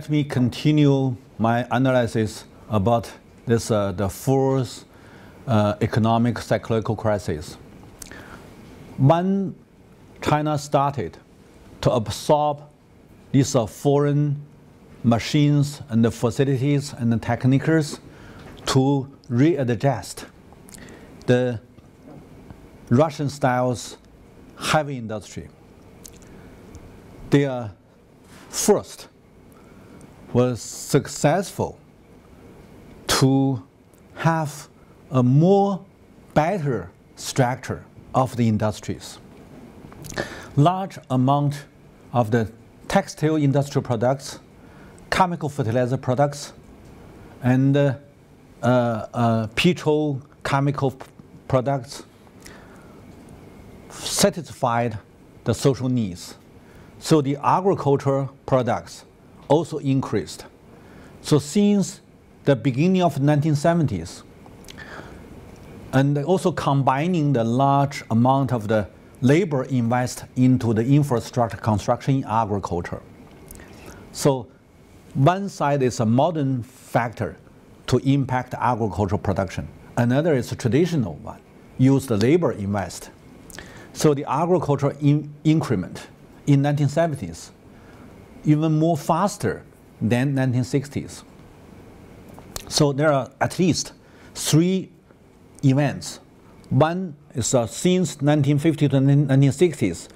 let me continue my analysis about this uh, the fourth uh, economic cyclical crisis. When China started to absorb these uh, foreign machines and the facilities and the techniques to readjust the Russian style's heavy industry. They are first was successful to have a more better structure of the industries. Large amount of the textile industrial products, chemical fertilizer products, and uh, uh, petrochemical products satisfied the social needs. So the agricultural products also increased. So since the beginning of 1970s, and also combining the large amount of the labor invest into the infrastructure construction in agriculture. So one side is a modern factor to impact agricultural production. Another is a traditional one, use the labor invest. So the agricultural in increment in 1970s even more faster than 1960s. So there are at least three events. One is uh, since 1950 to 1960s,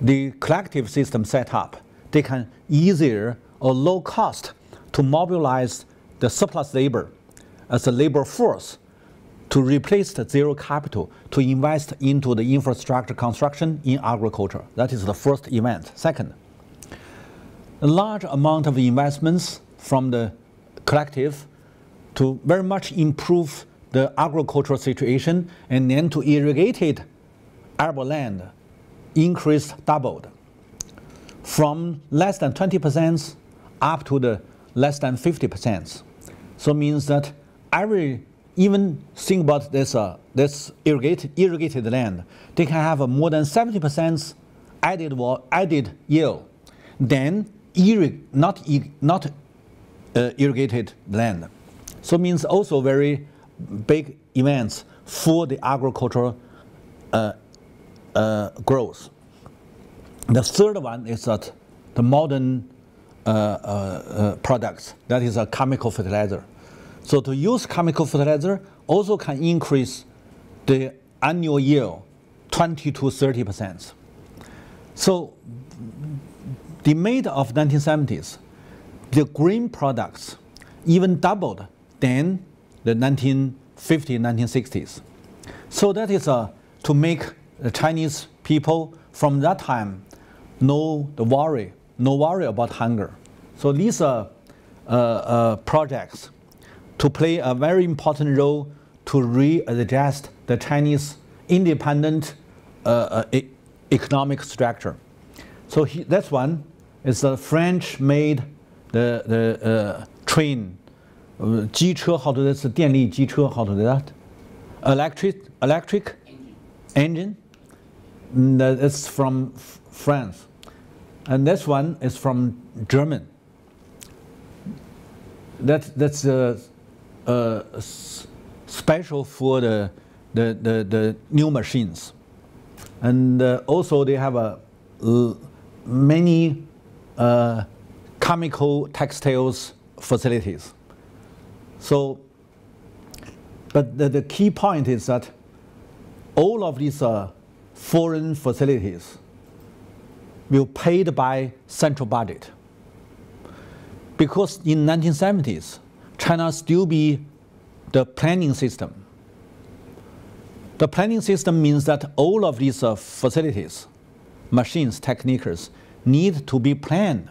the collective system set up, they can easier or low cost to mobilize the surplus labor as a labor force to replace the zero capital to invest into the infrastructure construction in agriculture. That is the first event. Second, a large amount of investments from the collective to very much improve the agricultural situation and then to irrigated arable land increased doubled from less than 20% up to the less than 50%. So means that every even think about this uh, this irrigated irrigated land, they can have a more than 70% added added yield than irrig not not uh, irrigated land. So means also very big events for the agricultural uh, uh, growth. The third one is that the modern uh, uh, uh, products, that is a chemical fertilizer. So to use chemical fertilizer also can increase the annual yield 20 to 30 percent. So the mid of 1970s, the green products even doubled than the 1950s, 1960s. So that is uh, to make the Chinese people from that time the worry, no worry about hunger. So these are uh, uh, projects to play a very important role to readjust the Chinese independent uh, uh economic structure. So he, that's one. It's a French-made the the uh, train 呃，机车好多的是电力机车，好多的 electric electric engine. That is from France, and this one is from German. That that's a, a special for the the, the, the new machines, and uh, also they have a many uh, chemical textiles facilities. So, but the, the key point is that all of these uh, foreign facilities will paid by central budget. Because in 1970s, China still be the planning system. The planning system means that all of these uh, facilities, machines, techniques, need to be planned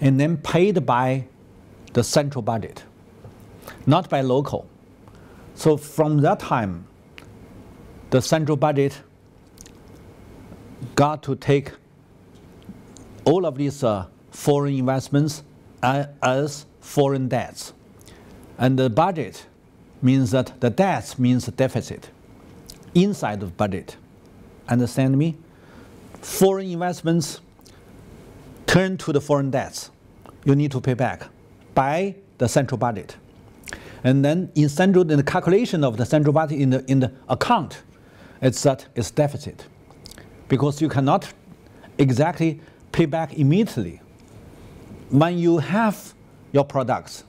and then paid by the central budget not by local. So from that time, the central budget got to take all of these uh, foreign investments as foreign debts. And the budget means that the debts means deficit inside of budget. Understand me? Foreign investments turn to the foreign debts. you need to pay back by the central budget. And then in central in the calculation of the central budget in the in the account, it's that it's deficit. Because you cannot exactly pay back immediately. When you have your products,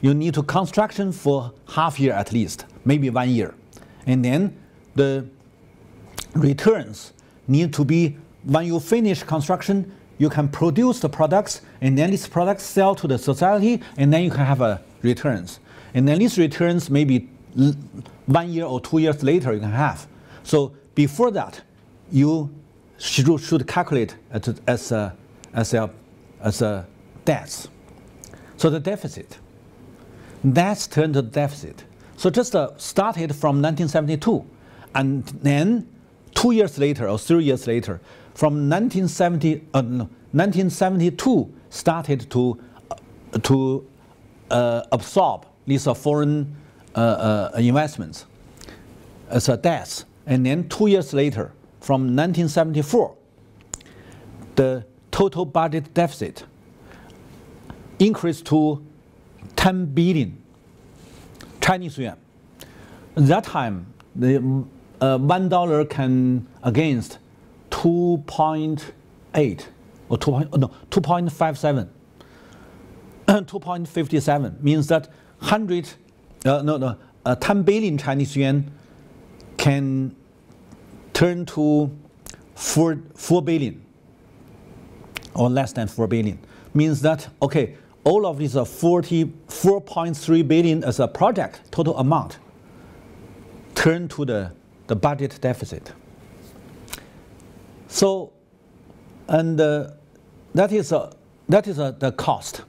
you need to construction for half year at least, maybe one year. And then the returns need to be when you finish construction, you can produce the products, and then these products sell to the society, and then you can have a returns. And then these returns maybe one year or two years later you can have. So before that, you should, should calculate as, as a, as a, as a debts. So the deficit, that's turned to deficit. So just uh, started from 1972, and then two years later or three years later, from 1970, uh, no, 1972 started to, uh, to uh, absorb these foreign uh, uh, investments as a debt. And then two years later, from 1974, the total budget deficit increased to 10 billion Chinese yuan. At that time, the uh, one dollar can against 2.8 or 2. No, 2.57. 2.57 means that 100, uh, no, no, uh, 10 billion Chinese yuan can turn to 4, 4 billion or less than 4 billion. Means that, okay, all of these are 44.3 billion as a project total amount turn to the, the budget deficit. So, and uh, that is, a, that is a, the cost.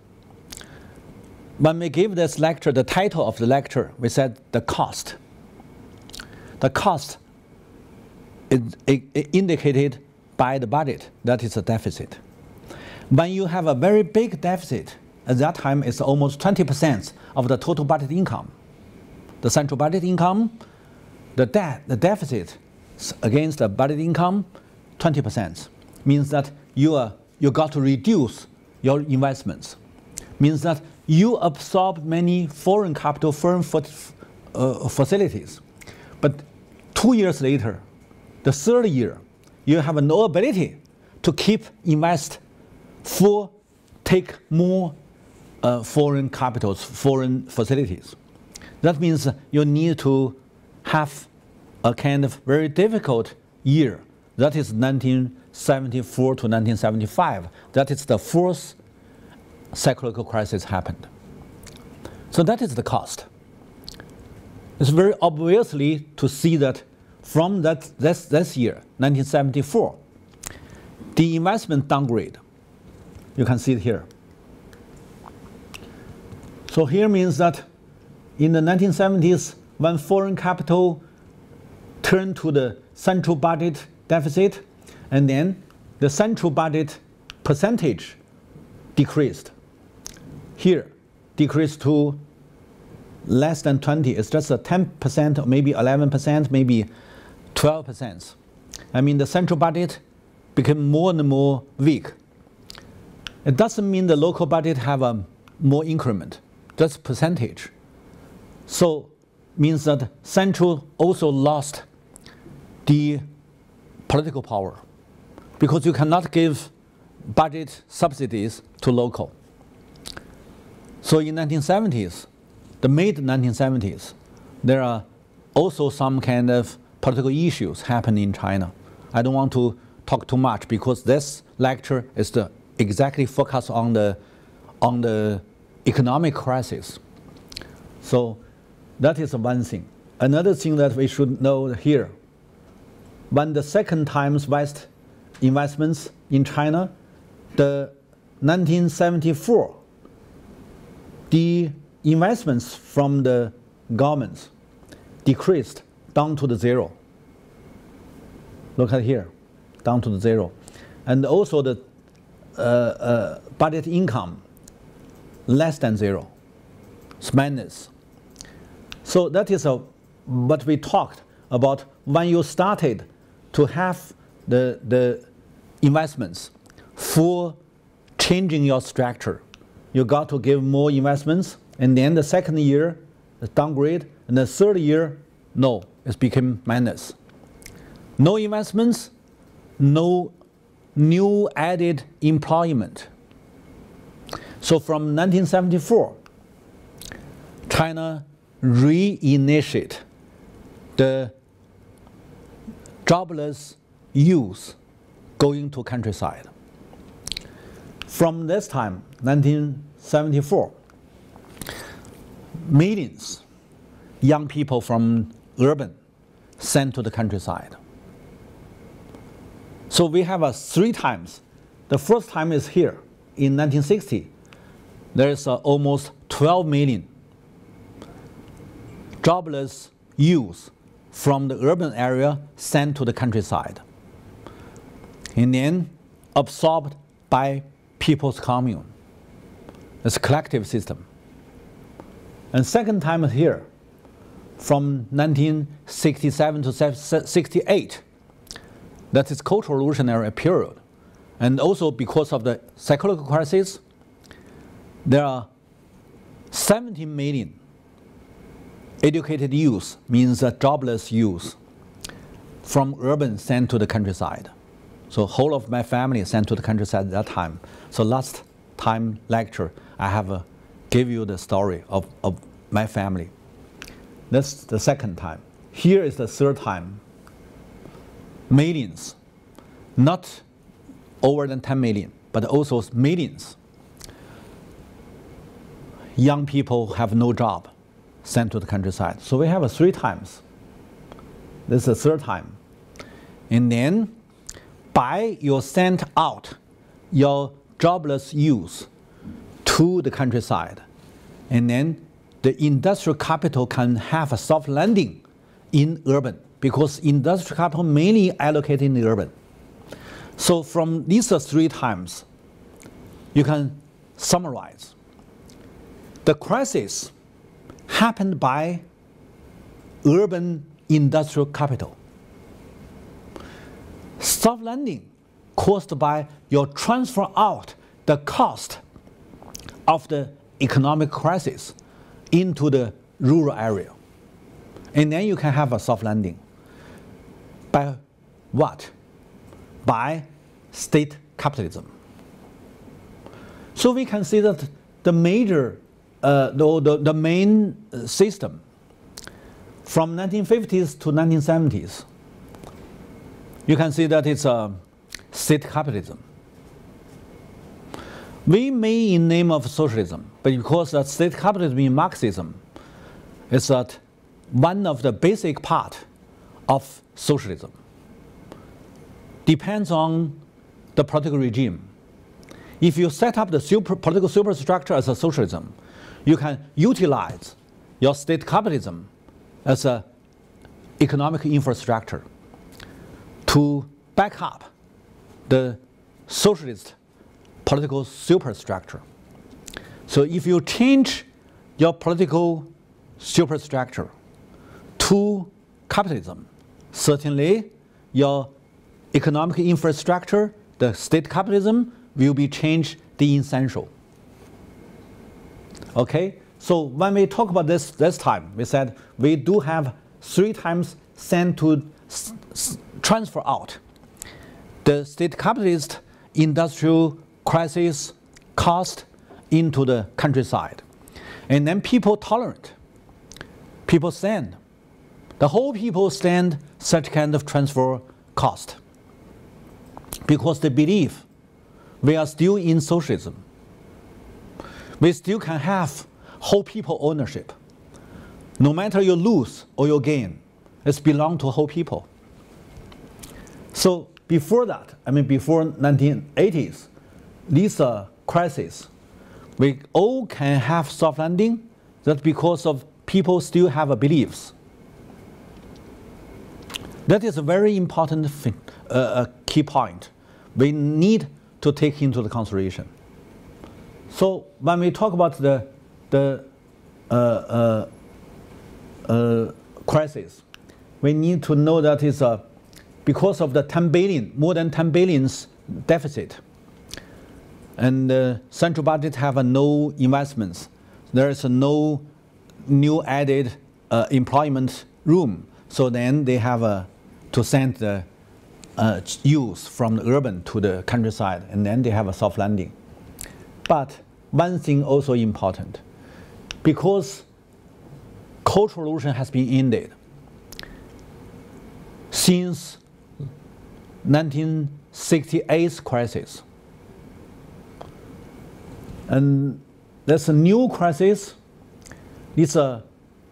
When we give this lecture, the title of the lecture, we said the cost. The cost is, indicated by the budget, that is a deficit. When you have a very big deficit, at that time it's almost 20% of the total budget income. The central budget income, the debt, the deficit against the budget income 20% means that you, are, you got to reduce your investments. Means that you absorb many foreign capital firm uh, facilities. But two years later, the third year, you have no ability to keep invest for take more uh, foreign capitals, foreign facilities. That means you need to have a kind of very difficult year that is 1974 to 1975. That is the fourth cyclical crisis happened. So that is the cost. It's very obviously to see that from that this, this year, 1974, the investment downgrade, you can see it here. So here means that in the 1970s, when foreign capital turned to the central budget deficit, and then the central budget percentage decreased. Here, decreased to less than 20. It's just a 10% or maybe 11%, maybe 12%. I mean, the central budget became more and more weak. It doesn't mean the local budget have a more increment, just percentage. So means that central also lost the political power because you cannot give budget subsidies to local. So in 1970s, the mid 1970s, there are also some kind of political issues happening in China. I don't want to talk too much because this lecture is the exactly focused on the on the economic crisis. So that is one thing. Another thing that we should know here when the second times West investments in China, the 1974, the investments from the governments decreased down to the zero. Look at here, down to the zero. And also the uh, uh, budget income less than zero, it's minus. So that is a, what we talked about when you started to have the, the investments for changing your structure, you got to give more investments, and then the second year, the downgrade, and the third year, no, it became minus. No investments, no new added employment. So from 1974, China reinitiate the jobless youth going to countryside. From this time, 1974, millions young people from urban sent to the countryside. So we have a three times. The first time is here in 1960. There is almost 12 million jobless youth from the urban area sent to the countryside and then absorbed by people's commune. It's a collective system. And second time here, from 1967 to 68, that is cultural revolutionary period. And also because of the psychological crisis, there are 17 million educated youth, means a jobless youth, from urban sent to the countryside. So whole of my family sent to the countryside at that time. So last time lecture, I have uh, give you the story of, of my family. That's the second time. Here is the third time. Millions, not over than 10 million, but also millions. Young people have no job, sent to the countryside. So we have a three times. This is the third time. And then by your sent out your jobless youth to the countryside. And then the industrial capital can have a soft landing in urban because industrial capital mainly allocated in the urban. So from these three times, you can summarize. The crisis happened by urban industrial capital soft landing caused by your transfer out the cost of the economic crisis into the rural area. And then you can have a soft landing. By what? By state capitalism. So we can see that the major, uh, the, the, the main system from 1950s to 1970s you can see that it's a state capitalism. We may in name of socialism, but because that state capitalism in Marxism is that one of the basic part of socialism depends on the political regime. If you set up the super, political superstructure as a socialism, you can utilize your state capitalism as an economic infrastructure to back up the socialist political superstructure. So if you change your political superstructure to capitalism, certainly your economic infrastructure, the state capitalism, will be changed the essential. Okay, so when we talk about this this time, we said we do have three times sent to transfer out the state capitalist industrial crisis cost into the countryside. And then people tolerant. People stand. The whole people stand such kind of transfer cost because they believe we are still in socialism. We still can have whole people ownership. No matter you lose or you gain, it's belong to whole people. So before that, I mean before 1980s, these uh, crises, we all can have soft landing. That's because of people still have beliefs. That is a very important thing, uh, a key point. We need to take into the consideration. So when we talk about the the uh, uh, uh crisis, we need to know that it's a because of the 10 billion, more than 10 billions deficit. and the central budget have uh, no investments. There is uh, no new added uh, employment room. So then they have uh, to send the uh, youth from the urban to the countryside, and then they have a soft landing. But one thing also important, because Cultural Revolution has been ended since 1968 crisis. And there's a new crisis. It's a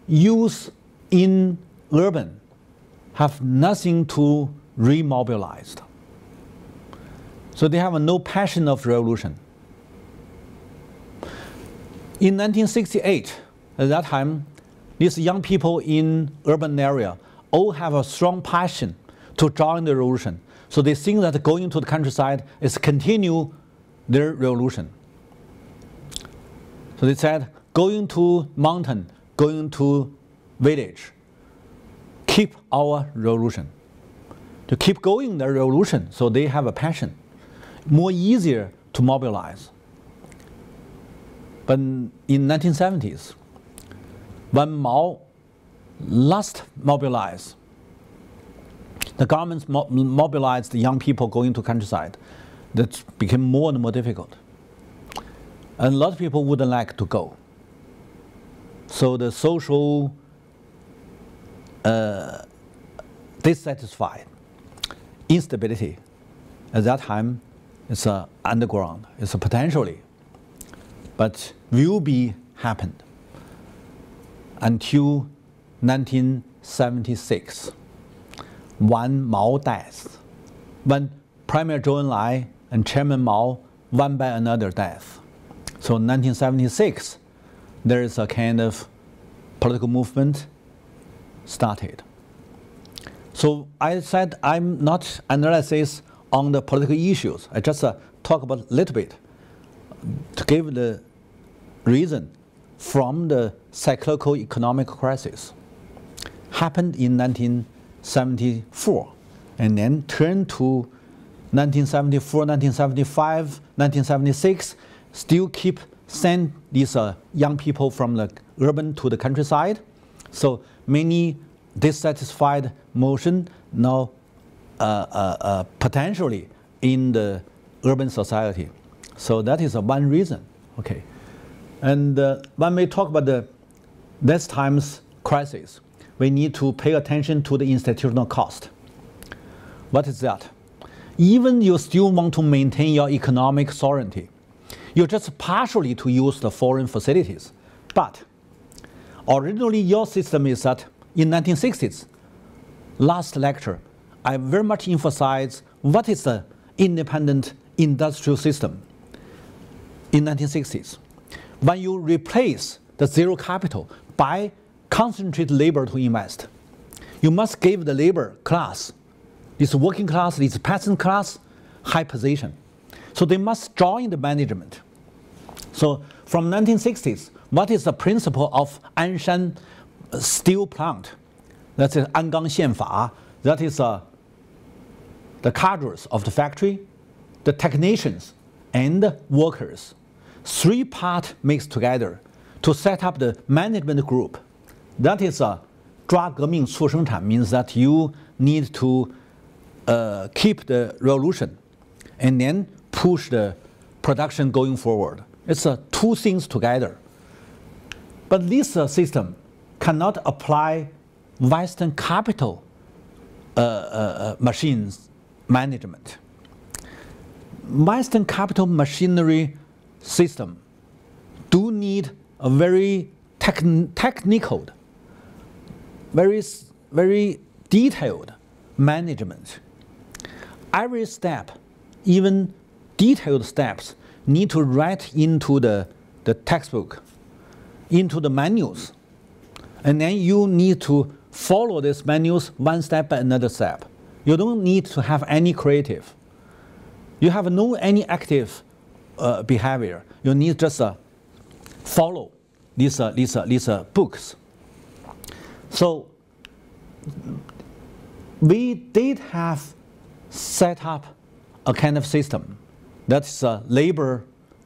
youth in urban have nothing to remobilize. So they have no passion of revolution. In 1968, at that time, these young people in urban area all have a strong passion to join the revolution. So they think that going to the countryside is continue their revolution. So they said, going to mountain, going to village, keep our revolution. To keep going the revolution, so they have a passion. More easier to mobilize. But in 1970s, when Mao last mobilized, the government mo mobilized the young people going to countryside. That became more and more difficult. And a lot of people wouldn't like to go. So the social uh, dissatisfied, instability, at that time, it's uh, underground, it's a potentially, but will be happened until 1976 when Mao death, when Premier Zhou Enlai and Chairman Mao one by another death. So 1976, there is a kind of political movement started. So I said I'm not analysis on the political issues. I just uh, talk about a little bit to give the reason from the cyclical economic crisis happened in 1974 and then turned to 1974, 1975, 1976, still keep send these uh, young people from the urban to the countryside. So many dissatisfied motion now uh, uh, uh potentially in the urban society. So that is one reason. Okay, and uh, when we talk about the this time's crisis, we need to pay attention to the institutional cost. What is that? Even you still want to maintain your economic sovereignty, you just partially to use the foreign facilities. But originally your system is that in 1960s, last lecture, I very much emphasize what is the independent industrial system in 1960s. When you replace the zero capital by concentrate labor to invest. You must give the labor class, this working class, this peasant class, high position. So they must join the management. So from 1960s, what is the principle of Anshan steel plant? That is Angang Xianfa. That is uh, the cadres of the factory, the technicians, and workers Three part mixed together to set up the management group that is a 抓革命促生产 means that you need to uh, keep the revolution and then push the production going forward. It's uh, two things together. But this uh, system cannot apply Western capital uh, uh, uh, machines management. Western capital machinery system do need a very technical very, very detailed management. Every step, even detailed steps, need to write into the, the textbook, into the manuals. And then you need to follow these manuals one step by another step. You don't need to have any creative. You have no any active uh, behavior. You need just uh, follow these, uh, these, uh, these uh, books. So we did have set up a kind of system that's a labor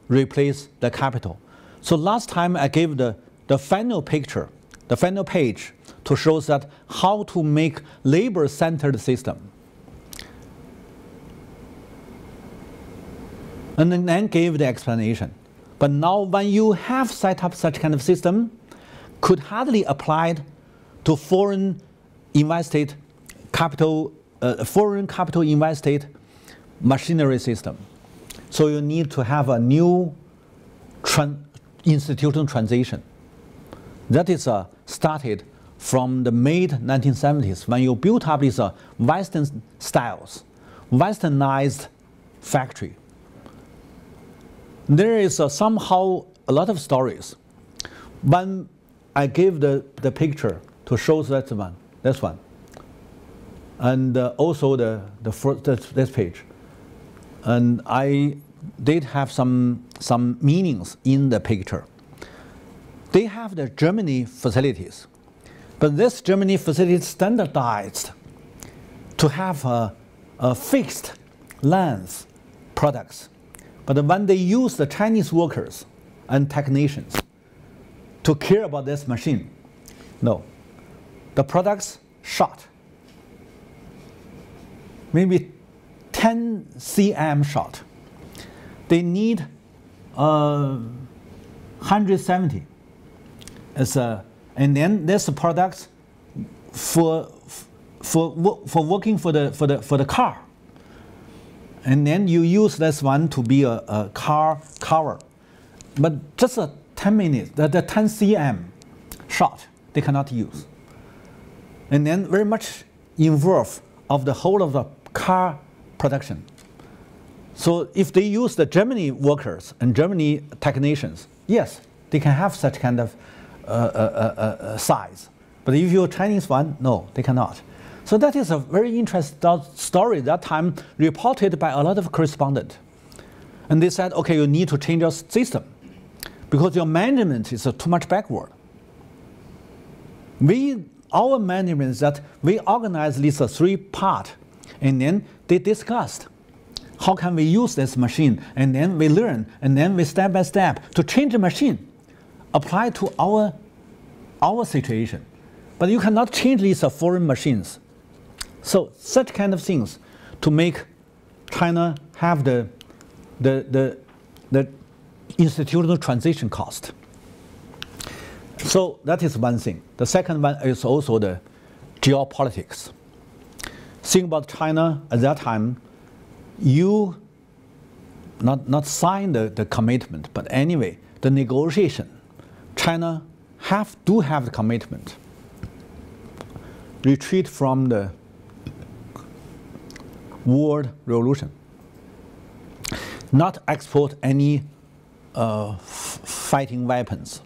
replace the capital. So last time I gave the, the final picture, the final page to show that how to make labor-centered system. And then gave the explanation. But now when you have set up such kind of system, could hardly applied to foreign invested capital, uh, foreign capital invested machinery system. So you need to have a new tran institutional transition. That is uh, started from the mid 1970s when you built up these uh, Western styles, westernized factory. There is uh, somehow a lot of stories. When I gave the, the picture to show that one, this one, and uh, also the, the first, this, this page. And I did have some, some meanings in the picture. They have the Germany facilities, but this Germany facility standardized to have a, a fixed length products. But when they use the Chinese workers and technicians to care about this machine, no, the products short, maybe 10 cm short. They need uh, 170. It's a, and then this product for for for working for the for the for the car. And then you use this one to be a, a car cover, but just a 10 minutes, the, the 10 cm short they cannot use. And then very much involved of the whole of the car production. So if they use the Germany workers and Germany technicians, yes, they can have such kind of uh, uh, uh, uh size. But if you're Chinese one, no, they cannot. So that is a very interesting story that time reported by a lot of correspondents. And they said, okay, you need to change your system because your management is uh, too much backward. We, our management is that we organize these uh, three part and then they discussed how can we use this machine, and then we learn, and then we step by step to change the machine, apply to our, our situation. But you cannot change these uh, foreign machines. So such kind of things to make China have the, the, the, the institutional transition cost. So that is one thing. The second one is also the geopolitics. Think about China at that time, you not, not sign the, the commitment, but anyway, the negotiation, China have do have the commitment. Retreat from the world revolution. Not export any uh, fighting weapons.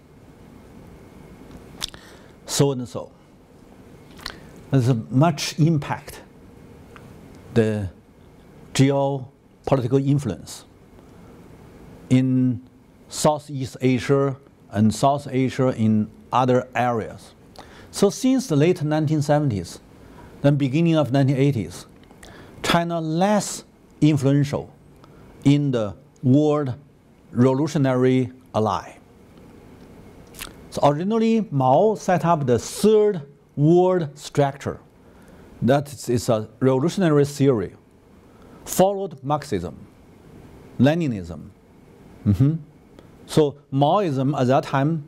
So and so. There's much impact the geopolitical influence in Southeast Asia and South Asia in other areas. So since the late 1970s, then beginning of 1980s, China less influential in the world revolutionary ally. So originally, Mao set up the third world structure that is a revolutionary theory, followed Marxism, Leninism. Mm -hmm. So Maoism at that time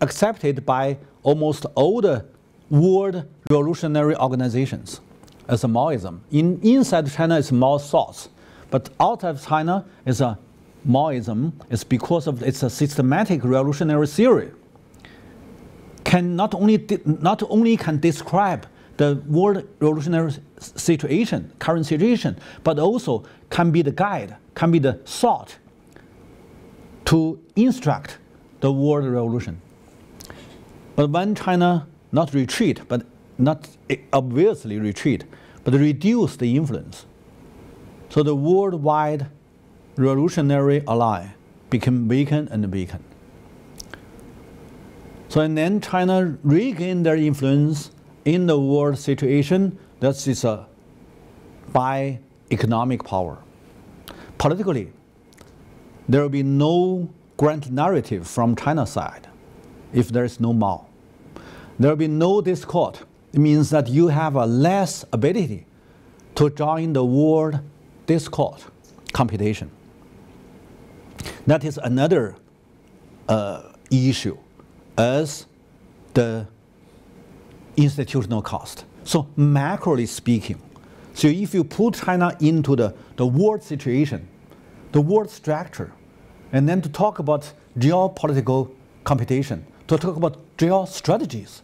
accepted by almost all the world revolutionary organizations as a Maoism. In, inside China is Mao thoughts, but outside of China is a Maoism It's because of it's a systematic revolutionary theory. Can not only not only can describe the world revolutionary situation, current situation, but also can be the guide, can be the thought to instruct the world revolution. But when China not retreat, but not obviously retreat, but reduce the influence, so the worldwide revolutionary ally became weakened and weakened. So and then China regained their influence in the world situation, that is a by economic power. Politically, there will be no grand narrative from China side if there is no Mao. There will be no discord. It means that you have a less ability to join the world discord competition. That is another uh, issue as the institutional cost. So macroly speaking, so if you put China into the, the world situation, the world structure, and then to talk about geopolitical competition, to talk about geostrategies,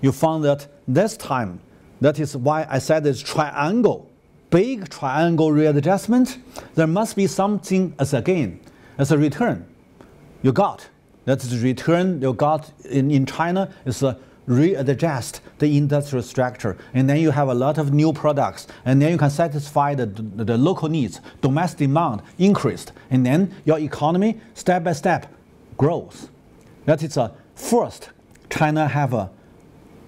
you found that this time, that is why I said it's triangle, big triangle readjustment, there must be something as a gain, as a return. You got. That's the return you got in, in China is a readjust the industrial structure, and then you have a lot of new products, and then you can satisfy the, the, the local needs, domestic demand increased, and then your economy step by step grows. That is a first. China have a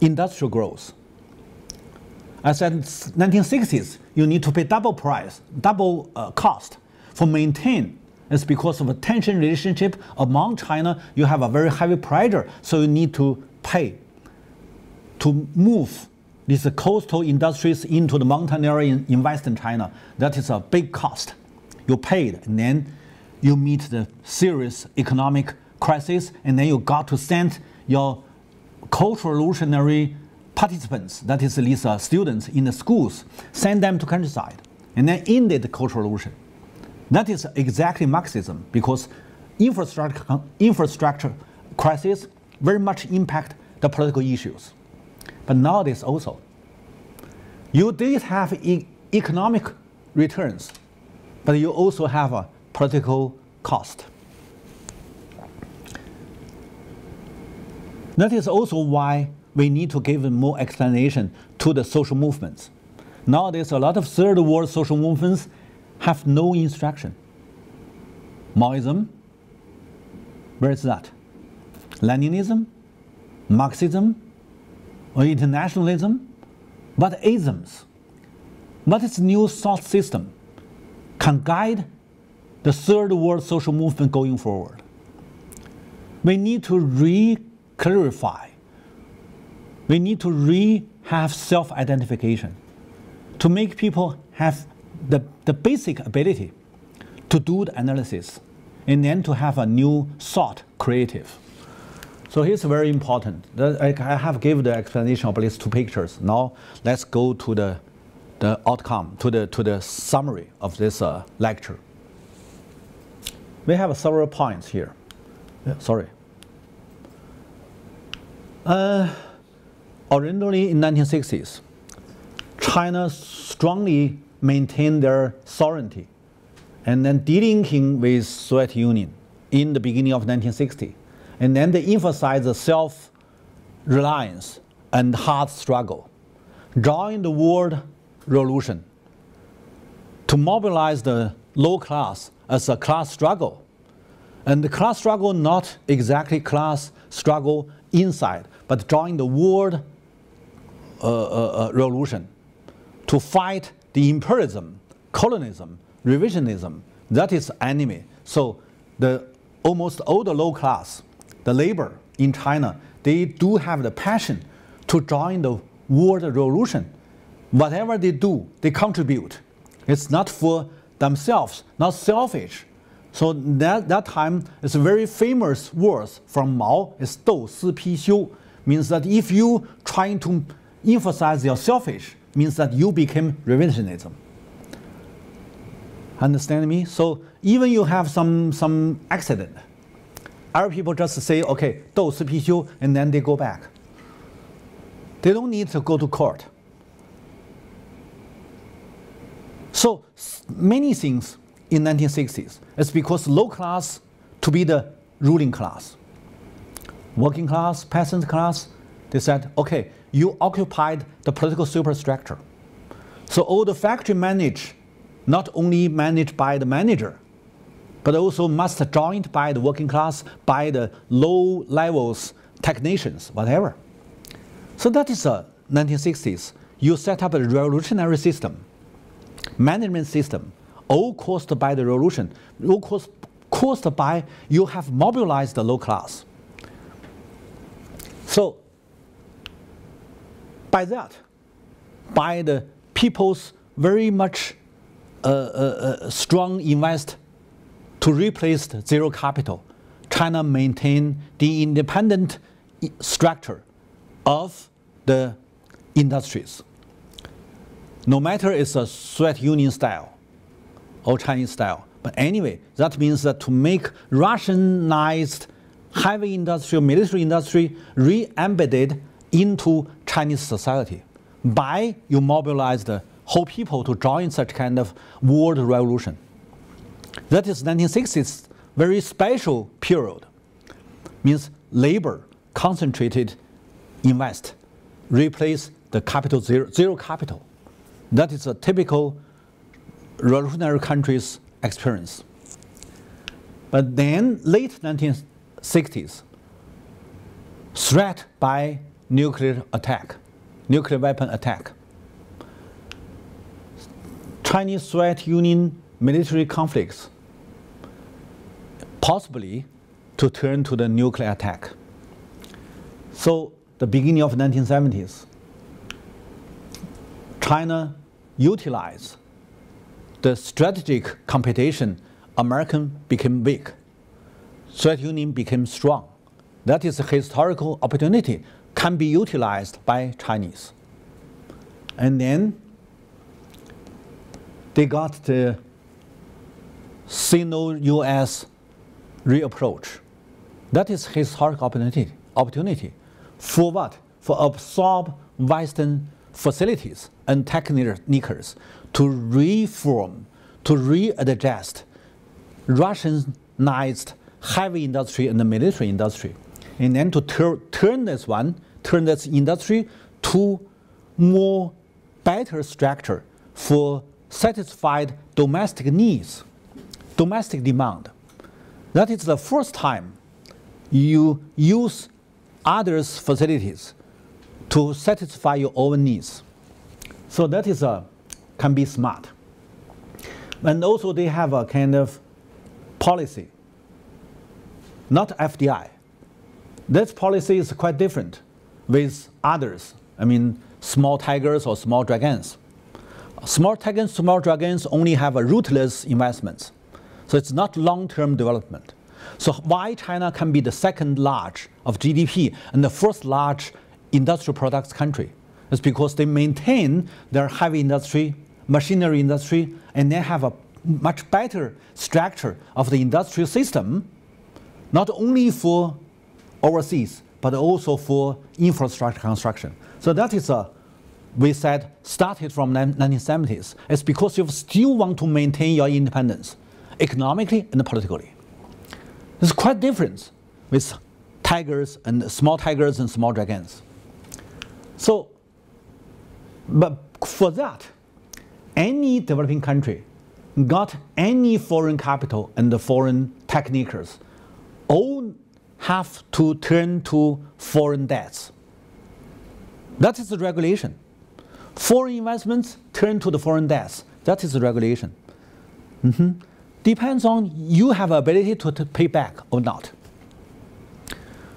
industrial growth. I said 1960s, you need to pay double price, double uh, cost for maintain it's because of a tension relationship among China. You have a very heavy pressure, so you need to pay to move these coastal industries into the mountain area in, in Western China. That is a big cost. You paid, and then you meet the serious economic crisis, and then you got to send your cultural revolutionary participants, that is these uh, students in the schools, send them to countryside, and then ended the cultural revolution. That is exactly Marxism because infrastructure, infrastructure crisis very much impact the political issues. But nowadays also, you did have e economic returns, but you also have a political cost. That is also why we need to give more explanation to the social movements. Nowadays, a lot of third world social movements have no instruction. Maoism, where is that? Leninism, Marxism, or internationalism, but isms. What is new thought system can guide the third world social movement going forward? We need to re-clarify. We need to re-have self-identification to make people have the, the basic ability to do the analysis and then to have a new thought creative. So here's very important. I have given the explanation of these two pictures. Now let's go to the, the outcome, to the, to the summary of this uh, lecture. We have several points here. Yeah, sorry. Uh, originally in 1960s, China strongly maintained their sovereignty and then delinking with Soviet Union in the beginning of 1960. And then they emphasize the self-reliance and hard struggle, join the world revolution to mobilize the low class as a class struggle. And the class struggle not exactly class struggle inside, but join the world uh, uh, uh, revolution to fight the imperialism, colonialism, revisionism, that is enemy. So the almost all the low class, the labor in China, they do have the passion to join the world revolution. Whatever they do, they contribute. It's not for themselves, not selfish. So that, that time, it's a very famous words from Mao, it's dou si pi xiu, means that if you trying to emphasize your selfish, means that you became revisionism. Understand me? So even you have some, some accident, other people just say, okay, dou si pi xiu, and then they go back. They don't need to go to court. So many things in 1960s, it's because low class to be the ruling class. Working class, peasant class, they said, okay, you occupied the political superstructure. So all the factory managed, not only managed by the manager, but also must joined by the working class, by the low levels technicians, whatever. So that is uh, the 1960s. You set up a revolutionary system, management system, all caused by the revolution, all caused, caused by you have mobilized the low class. So by that, by the people's very much uh, uh, uh, strong invest to replace zero capital, China maintain the independent structure of the industries. No matter it's a Soviet Union style or Chinese style, but anyway, that means that to make Russianized heavy industry, military industry re-embedded into Chinese society by you mobilize the whole people to join such kind of world revolution. That is 1960s very special period. Means labor concentrated invest, replace the capital zero, zero capital. That is a typical revolutionary countries experience. But then, late 1960s, threat by nuclear attack, nuclear weapon attack. Chinese Soviet Union military conflicts, possibly to turn to the nuclear attack. So the beginning of 1970s, China utilized the strategic competition, American became weak. Soviet Union became strong. That is a historical opportunity can be utilized by Chinese. And then they got the Sino-US reapproach. That is historic opportunity. Opportunity for what? For absorb Western facilities and technical techniques to reform, to readjust Russianized heavy industry and the military industry, and then to tur turn this one, turn this industry to more better structure for satisfied domestic needs, domestic demand. That is the first time you use others' facilities to satisfy your own needs. So that is a, can be smart. And also they have a kind of policy, not FDI. This policy is quite different with others. I mean, small tigers or small dragons. Small tigers, small dragons only have a rootless investments. So it's not long-term development. So why China can be the second large of GDP and the first large industrial products country is because they maintain their heavy industry, machinery industry, and they have a much better structure of the industrial system, not only for overseas, but also for infrastructure construction. So that is a, we said, started from 1970s. It's because you still want to maintain your independence, economically and politically. It's quite different with tigers and small tigers and small dragons. So, but for that, any developing country got any foreign capital and the foreign techniques all have to turn to foreign debts. That is the regulation. Foreign investments turn to the foreign debts. That is the regulation. Mm -hmm depends on you have ability to, to pay back or not.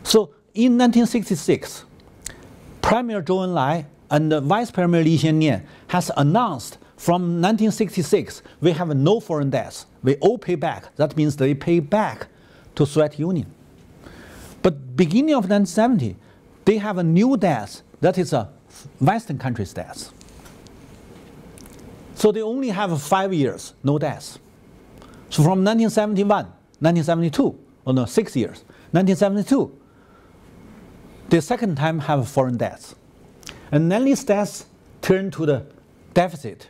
So in 1966, Premier Zhou Enlai and Vice Premier Li Xiannian has announced from 1966 we have no foreign debts. We all pay back. That means they pay back to Soviet Union. But beginning of 1970, they have a new debt that is a Western countries' debts. So they only have five years, no debts. So from 1971, 1972, or no, six years, 1972, the second time have foreign debts. And then these debts turn to the deficit.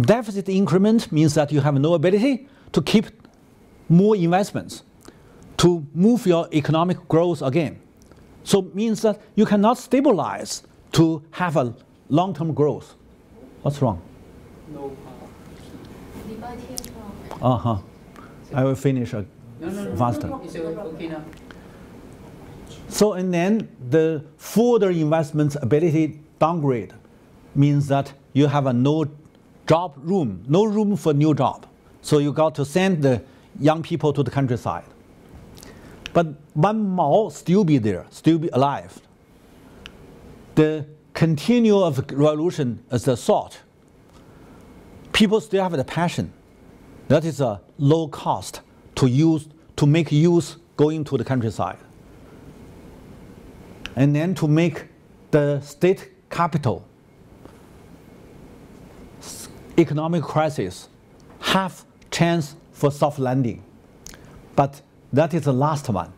Deficit increment means that you have no ability to keep more investments, to move your economic growth again. So it means that you cannot stabilize to have a long-term growth. What's wrong? No. Uh-huh. I will finish no, no, faster. No, now. So and then the further investment ability downgrade means that you have a no job room, no room for new job. So you got to send the young people to the countryside. But when Mao still be there, still be alive, the continue of revolution is the thought. People still have the passion. That is a low cost to use to make use going to the countryside. And then to make the state capital economic crisis have chance for soft landing. But that is the last one.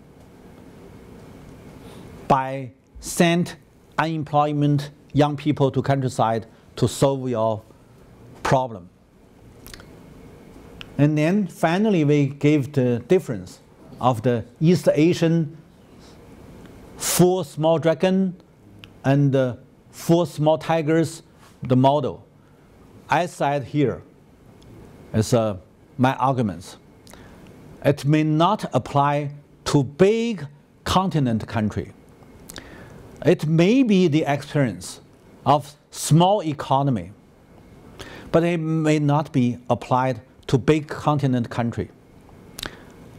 By send unemployment young people to countryside to solve your problem. And then finally we gave the difference of the East Asian four small dragon and the four small tigers, the model. I said here as uh, my arguments. It may not apply to big continent country. It may be the experience of small economy, but it may not be applied to big continent country.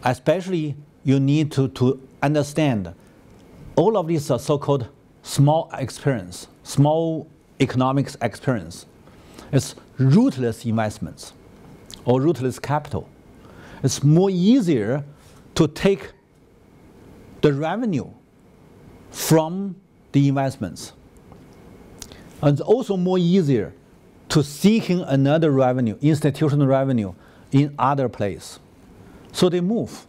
Especially you need to, to understand all of these so-called small experience, small economics experience. It's rootless investments or rootless capital. It's more easier to take the revenue from the investments. And it's also more easier to seeking another revenue, institutional revenue, in other place. So they move,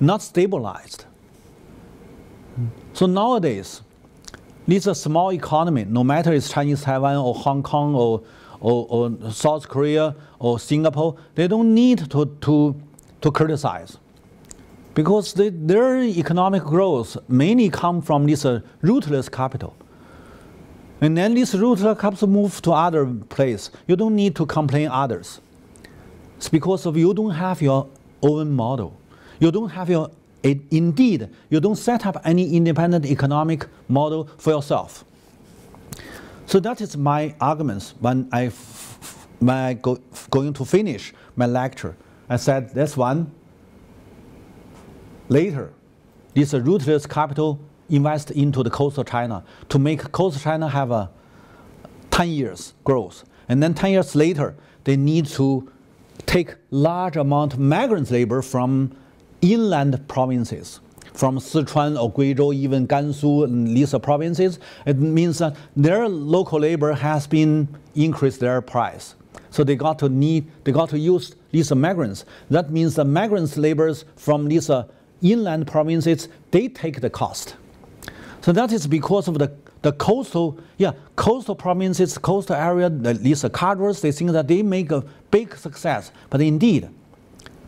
not stabilized. So nowadays, these a small economy, no matter it's Chinese Taiwan or Hong Kong or, or, or South Korea or Singapore, they don't need to, to, to criticize because they, their economic growth mainly come from this uh, rootless capital. And then this rootless capital move to other place. You don't need to complain others. It's because of you don't have your own model. You don't have your, indeed, you don't set up any independent economic model for yourself. So that is my arguments when I, I go, going to finish my lecture. I said this one. Later, this rootless capital invest into the coastal China to make coastal China have a 10 years growth. And then 10 years later, they need to take large amount of migrant labor from inland provinces, from Sichuan or Guizhou, even Gansu and these provinces. It means that their local labor has been increased their price. So they got to need, they got to use these migrants. That means the migrants laborers from these inland provinces, they take the cost. So that is because of the the coastal, yeah, coastal provinces, coastal area, these cadres, they think that they make a big success. But indeed,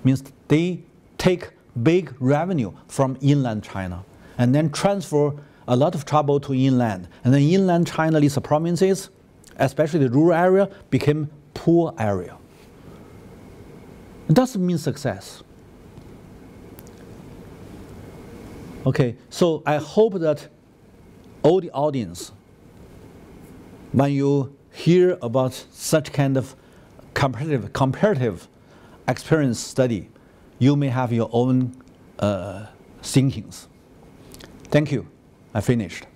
means they take big revenue from inland China and then transfer a lot of trouble to inland. And then inland China, these provinces, especially the rural area, became poor area. It doesn't mean success. Okay, so I hope that all the audience, when you hear about such kind of comparative, comparative experience study, you may have your own uh, thinkings. Thank you. I finished.